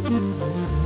Mm-hmm.